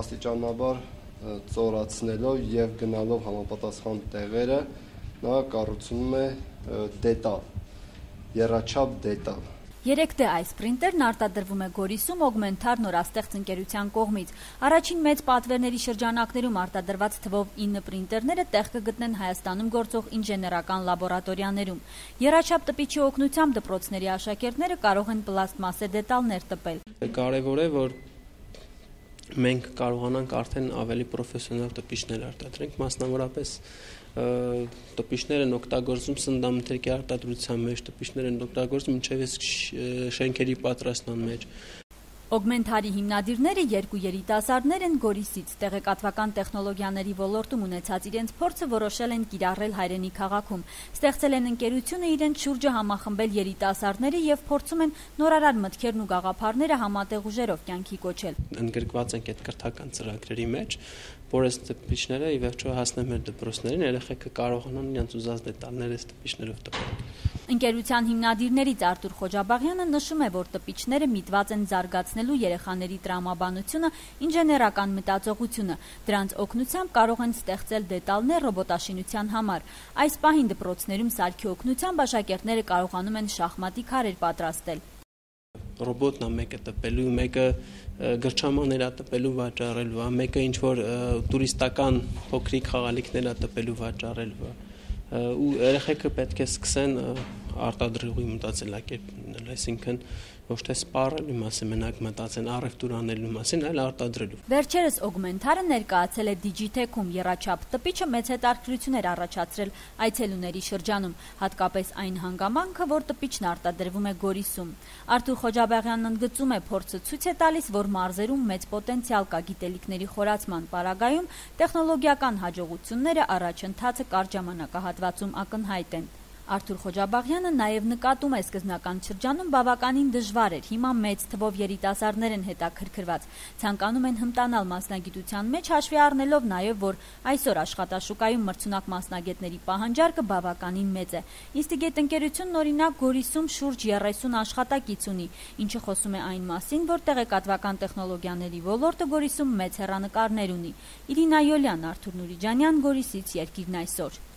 աստիճանաբար ծորացնելով եւ գնալով համապատասխան տեղերը նա կառուցում է դետալ, երաչափ դետալ 3D այս պրինտերն արտադրվում է Գորիսում Օգմենթար նորաստեղծ ընկերության կողմից։ Առաջին մեծ պատվերների շրջանակներում արտադրված թվով 9 պրինտերները տեղ կգտնեն Հայաստանում գործող ինժեներական լաբորատորիաներում։ Երաչափ տպիչի օգնությամբ դպրոցների աշակերտները կարող են պլաստմասե դետալներ տպել։ Կարևոր է, որ մենք կարողանանք արդեն ավելի պրոֆեսիոնալ տպիչներ արտադրենք, մասնավորապես տպիչներ են օգտագործում սննդամթերքի արտադրության մեջ, տպիչներ են օգտագործում ինչև շենքերի պատրաստման մեջ, Օգմենթարի հիմնադիրները երկու երիտասարդներ են Գորիսից։ Տեղեկատվական տեխնոլոգիաների ոլորտում ունեցած իրենց փորձը որոշել են կիրառել հայրենի քաղաքում։ Ստեղծել են ընկերությունը իրենց շուրջը համախմբել երիտասարդները եւ փորձում են նորարար մտքերն ու գաղափարները համատեղ ուժերով կյանքի կոչել։ Ընդգրկված ենք այդ կրթական ծրագրերի մեջ, որ այս տպիչները ի վերջո հասնեն մեր դպրոցներին, երեխեքը կարողանան իրենց ուզած դետալները այս տպիչներով տպել։ Ընկերության հիմնադիրներից Արտուր Խոջաբաղյանը նշում է, որ տպիչները միտված են զարգացնելու երեխաների տրամաբանությունը, ինժեներական մտածողությունը։ Դրանց օգնությամբ կարող են ստեղծել դետալներ ռոբոտաշինության համար։ Այս պահին դպրոցներում սարքի օգնությամբ աշակերտները կարողանում են շախմատի քարեր պատրաստել ռոբոտն է մեկը տպելու, մեկը գրչամաներ է տպելու վաճառելու, մեկը ինչ որ տուրիստական փոքրիկ խաղալիքներ է տպելու վաճառելու ու երեխեքը պետք է սկսեն արտադրողի մտածելակերպն, այսինքն ոչ թե սպառելու մասին մենակ մտածեն առևտուր անելու մասին, այլ արտադրելու։ Վերջերս Augmentar-ը ներկայացել է Digitech-ում երաչափ տպիչը մեծ հետաքրքրություն էր առաջացրել այցելուների շրջանում, հատկապես այն հանգամանքը, որ տպիչն արտադրվում է Գորիսում։ Արթուր Խոջաբեղյանն ընդգծում է, փորձը ցույց է տալիս, որ մարզերում մեծ պոտենցիալ կա գիտելիքների խորացման պարագայում, տեխնոլոգիական հաջողությունները առաջընթացը կարճ ժամանակահատվածում ակնհայտ են։ Արթուր Խոջաբաղյանը նաև նկատում է սկզբնական շրջանում բավականին դժվար էր։ Հիմա մեծ թվով երիտասարդներ են հետաքրքրված։ Ցանկանում են հմտանալ մասնագիտության մեջ, հաշվի առնելով նաև, որ այսօր աշխատաշուկայում մրցունակ մասնագետների պահանջարկը բավականին մեծ է։ Ինստիգետ ընկերությունն օրինակ Գորիսում շուրջ 30 աշխատակից ունի, ինչը խոսում է այն մասին, որ տեղեկատվական տեխնոլոգիաների ոլորտը Գորիսում մեծ հեռանկարներ ունի։ Իրինա Յոլյան, Արթուր Նուրիջանյան, Գորիսից երկիրն այսօր։